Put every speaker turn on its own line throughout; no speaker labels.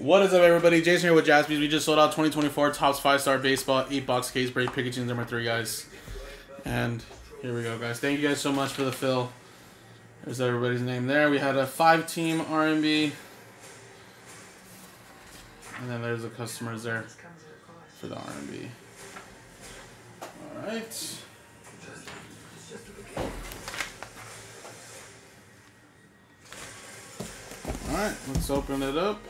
What is up, everybody? Jason here with Jaspys. We just sold out 2024 Topps 5-Star Baseball 8-box case break Pikachu number 3, guys. And here we go, guys. Thank you guys so much for the fill. There's everybody's name there. We had a 5-team R&B. And then there's the customers there for the R&B. Alright. Alright, let's open it up.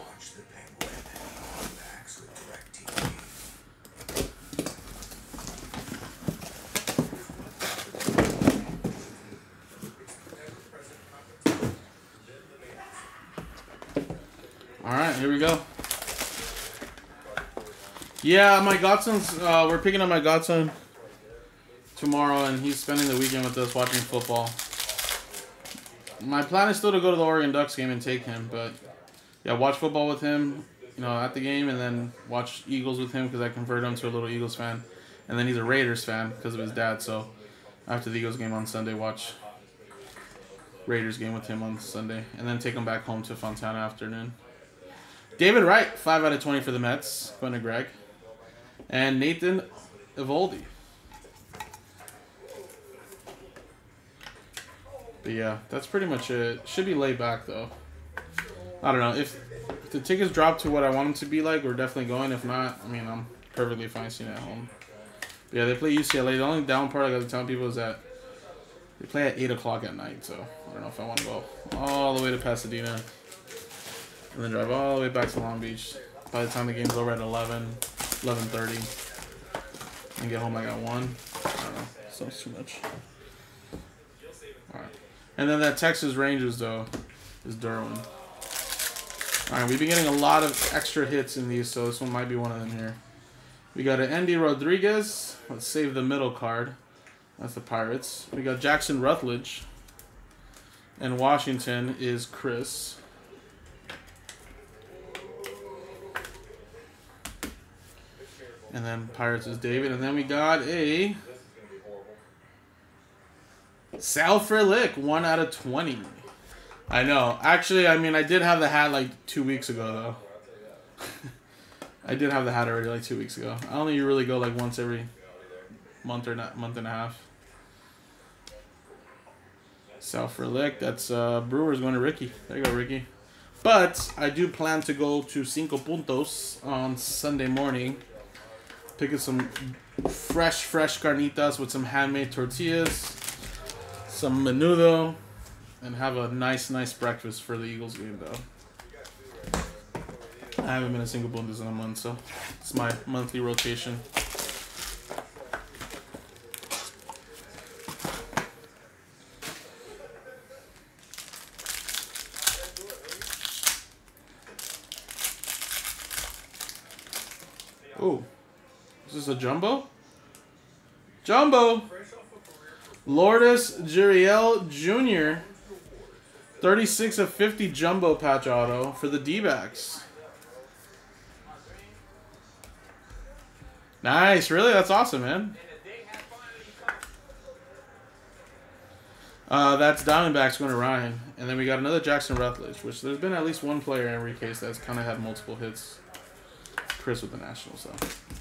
Alright, here we go. Yeah, my godson's, uh, we're picking up my godson tomorrow, and he's spending the weekend with us watching football. My plan is still to go to the Oregon Ducks game and take him, but yeah, watch football with him, you know, at the game, and then watch Eagles with him because I converted him to a little Eagles fan, and then he's a Raiders fan because of his dad. So after the Eagles game on Sunday, watch Raiders game with him on Sunday, and then take him back home to Fontana afternoon. David Wright, 5 out of 20 for the Mets. Going to Greg. And Nathan Eovaldi. But yeah, that's pretty much it. Should be laid back, though. I don't know. If, if the tickets drop to what I want them to be like, we're definitely going. If not, I mean, I'm perfectly fine seeing it at home. But yeah, they play UCLA. The only down part I got to tell people is that they play at 8 o'clock at night. So I don't know if I want to go all the way to Pasadena and then drive all the way back to Long Beach. By the time the game's over at 11, 11.30, and get home I got 1. Uh, I don't know. Sounds too much. Alright. And then that Texas Rangers, though, is Derwin. Alright, we've been getting a lot of extra hits in these, so this one might be one of them here. We got an Endy Rodriguez. Let's save the middle card. That's the Pirates. We got Jackson Rutledge. And Washington is Chris. And then Pirates is David. And then we got a Sal Frelick, 1 out of 20. I know. Actually, I mean, I did have the hat like two weeks ago, though. I did have the hat already like two weeks ago. I only really go like once every month or not month and a half. Sal Frelick. That's uh, Brewers going to Ricky. There you go, Ricky. But I do plan to go to Cinco Puntos on Sunday morning Picking some fresh, fresh carnitas with some handmade tortillas, some menudo, and have a nice, nice breakfast for the Eagles game, though. I haven't been a single Bundes in a month, so it's my monthly rotation. Oh. Is this a jumbo? Jumbo! Lourdes Gurriel Jr. 36 of 50 jumbo patch auto for the D-backs. Nice, really? That's awesome, man. Uh, that's Diamondbacks going to Ryan. And then we got another Jackson Rutledge, which there's been at least one player in every case that's kind of had multiple hits. Chris with the Nationals, though.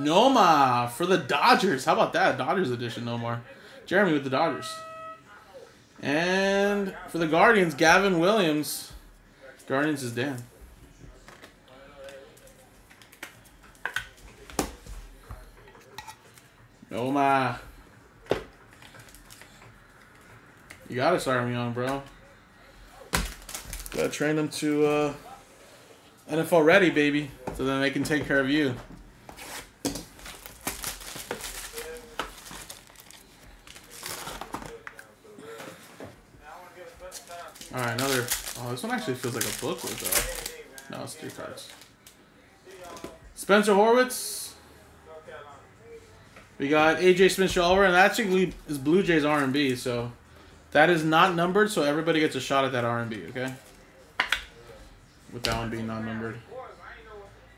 Nomar for the Dodgers. How about that? Dodgers edition, Nomar. Jeremy with the Dodgers. And for the Guardians, Gavin Williams. Guardians is Dan. Nomar. You gotta start me on, bro. Gotta train them to uh, NFL ready, baby. So then they can take care of you. Alright, another... Oh, this one actually feels like a book with... Uh, no, it's three cards. Spencer Horwitz. We got AJ Smith Shawver, and that actually is Blue Jays R&B, so... That is not numbered, so everybody gets a shot at that R&B, okay? with that one being non-numbered.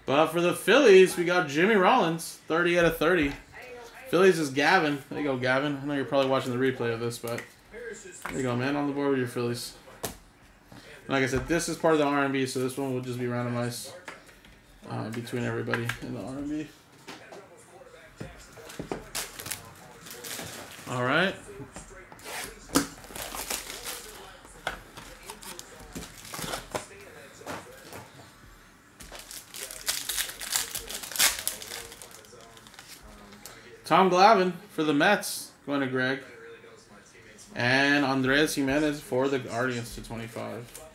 But for the Phillies, we got Jimmy Rollins, 30 out of 30. Phillies is Gavin. There you go, Gavin. I know you're probably watching the replay of this, but there you go, man. On the board with your Phillies. Like I said, this is part of the R&B, so this one will just be randomized uh, between everybody in the R&B. All right. Tom Glavine for the Mets, going to Greg. And Andres Gimenez for the Guardians to 25.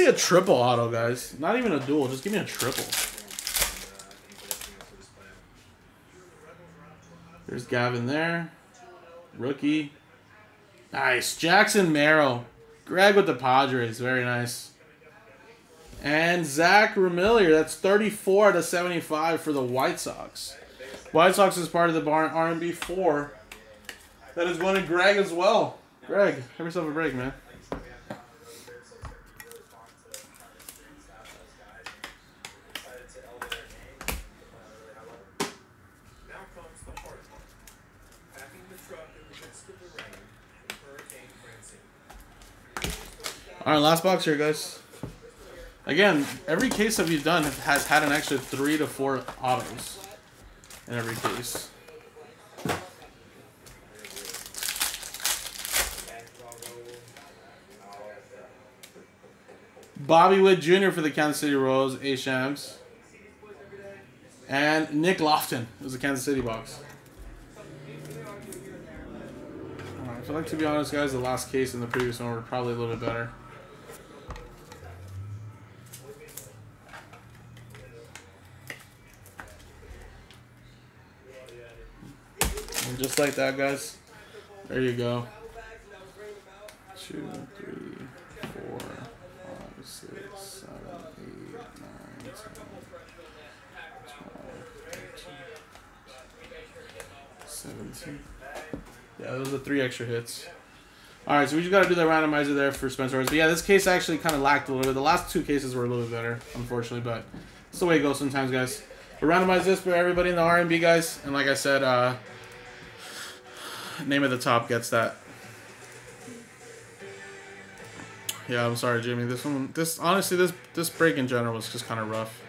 See a triple auto, guys. Not even a dual. Just give me a triple. There's Gavin there. Rookie. Nice. Jackson Merrill. Greg with the Padres. Very nice. And Zach Remillard. That's 34 out of 75 for the White Sox. White Sox is part of the R&B 4. That is going to Greg as well. Greg, have yourself a break, man. All right, last box here, guys. Again, every case that we've done has had an extra three to four autos in every case. Bobby Witt Jr. for the Kansas City Royals, A. Shams. And Nick Loftin was the Kansas City box. I feel like, to be honest, guys, the last case and the previous one were probably a little bit better. Just like that, guys. There you go. Two, three, four, five, six, seven, eight, nine, ten, twelve, thirteen, seventeen. Yeah, those are three extra hits. Alright, so we just got to do the randomizer there for Spencer But yeah, this case actually kind of lacked a little bit. The last two cases were a little bit better, unfortunately, but it's the way it goes sometimes, guys. we randomize this for everybody in the R&B, guys. And like I said, uh, name of the top gets that. Yeah, I'm sorry, Jimmy. This one, this honestly, this this break in general was just kind of rough.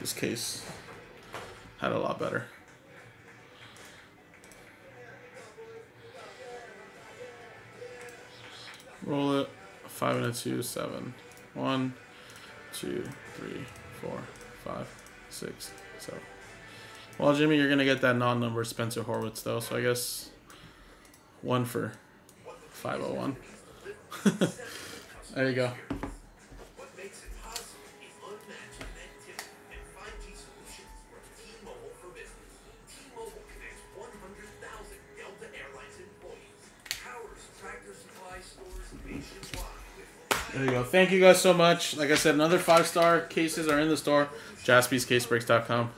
This case had a lot better. Roll it. Five and a two, seven. One, two, three, four, five, six, seven. Well, Jimmy, you're gonna get that non-number Spencer Horwitz though, so I guess one for 501. there you go. There you go. Thank you guys so much. Like I said, another five star cases are in the store. JaspysCaseBreaks.com.